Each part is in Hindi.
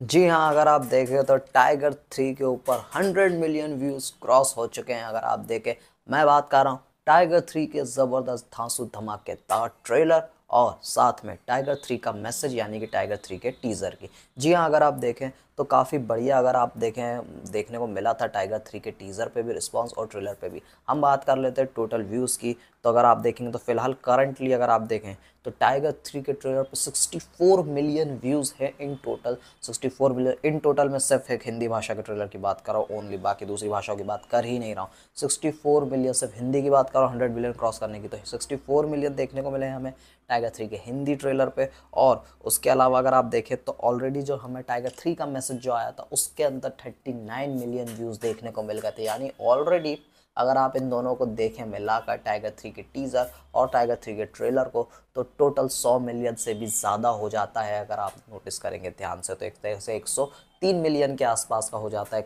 जी हाँ अगर आप देखें तो टाइगर थ्री के ऊपर हंड्रेड मिलियन व्यूज़ क्रॉस हो चुके हैं, अगर आप देखें। मैं बात कर रहा हूँ टाइगर थ्री के ज़बरदस्त धांसू धमाकेदार ट्रेलर और साथ में टाइगर थ्री का मैसेज यानी कि टाइगर थ्री के टीज़र की। जी हाँ अगर आप देखें तो काफ़ी बढ़िया अगर आप देखें, देखने को मिला था टाइगर थ्री के टीज़र पे भी रिस्पांस और ट्रेलर पे भी। हम बात कर लेते हैं टोटल व्यूज़ की। तो अगर आप देखेंगे तो फ़िलहाल करंटली अगर आप देखें तो टाइगर थ्री के ट्रेलर पे 64 मिलियन व्यूज़ है in total 64 million in total में सिर्फ़ एक हिंदी भाषा के ट्रेलर की बात कर रहा हूँ ओनली बाकी दूसरी भाषाओं की बात कर ही नहीं रहा हूँ। 64 मिलियन सिर्फ़ हिंदी की बात कर रहा हूँ हंड्रेड मिलियन क्रॉस करने की। तो 64 मिलियन देखने को मिले हमें। टाइगर थ्री के हिंदी ट्रेलर पे। और उसके अलावा अगर आप देखें तो ऑलरेडी जो हमें टाइगर थ्री का मैसेज जो आया था, उसके अंदर 39 मिलियन व्यूज़ देखने को मिल गए थे। यानी ऑलरेडी अगर आप इन दोनों को देखें, मिलाकर टाइगर थ्री के टीज़र और टाइगर थ्री के ट्रेलर को तो टोटल 100 मिलियन से भी ज़्यादा हो जाता है अगर आप नोटिस करेंगे ध्यान से तो एक तरह से 103 मिलियन के आसपास का हो जाता है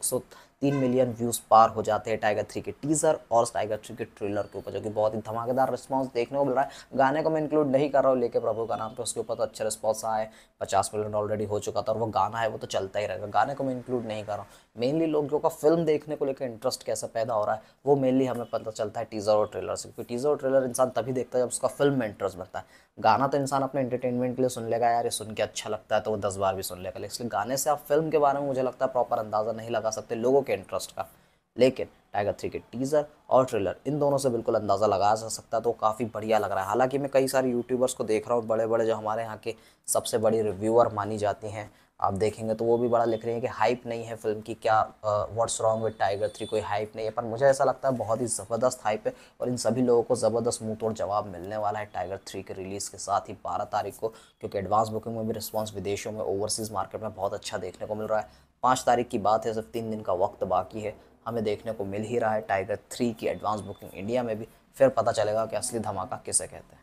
103 मिलियन व्यूज़ पार हो जाते हैं टाइगर थ्री के टीज़र और टाइगर थ्री के ट्रेलर के ऊपर, जो कि बहुत ही धमाकेदार रिस्पॉन्स देखने को मिल रहा है। गाने को मैं इंक्लूड नहीं कर रहा हूँ लेके प्रभु का नाम तो उसके ऊपर तो अच्छा रिस्पॉन्स आया है पचास मिलियन ऑलरेडी हो चुका था और वो गाना है, वो तो चलता ही रहेगा। गाने को मैं इंक्लूड नहीं कर रहा हूँ। मेनली लोगों का फ़िल्म देखने को लेकर इंटरेस्ट कैसे पैदा हो रहा है, वो मेनली हमें पता चलता है टीज़र और ट्रेलर से। क्योंकि टीज़र और ट्रेलर इंसान तभी देखता है जब उसका फ़िल्म में इंटरेस्ट बनता है। गाना तो इंसान अपने एंटरटेनमेंट के लिए सुन लेगा यार, ये सुन के अच्छा लगता है तो वो दस बार भी सुन लेगा। इसलिए गाने से आप फ़िल्म के बारे में मुझे लगता है प्रॉपर अंदाज़ा नहीं लगा सकते, लोगों के इंटरेस्ट का। लेकिन टाइगर थ्री के टीज़र और ट्रेलर इन दोनों से बिल्कुल अंदाज़ा लगाया जा सकता है तो काफ़ी बढ़िया लग रहा है। हालाँकि मैं कई सारे यूट्यूबर्स को देख रहा हूँ बड़े बड़े जो हमारे यहाँ के सबसे बड़ी रिव्यूअर मानी जाती हैं। आप देखेंगे तो वो भी बड़ा लिख रहे हैं कि हाइप नहीं है फ़िल्म की, क्या what's wrong with Tiger three कोई हाइप नहीं है। पर मुझे ऐसा लगता है बहुत ही ज़बरदस्त हाइप है और इन सभी लोगों को ज़बरदस्त मुँह तोड़ जवाब मिलने वाला है टाइगर थ्री के रिलीज़ के साथ ही बारह तारीख को, क्योंकि एडवांस बुकिंग में भी रिस्पॉन्स विदेशों में ओवरसीज़ मार्केट में बहुत अच्छा देखने को मिल रहा है। पाँच तारीख की बात है, सिर्फ़ तीन दिन का वक्त बाकी है। हमें देखने को मिल ही रहा है टाइगर थ्री की एडवांस बुकिंग इंडिया में भी। फिर पता चलेगा कि असली धमाका किसे कहते हैं।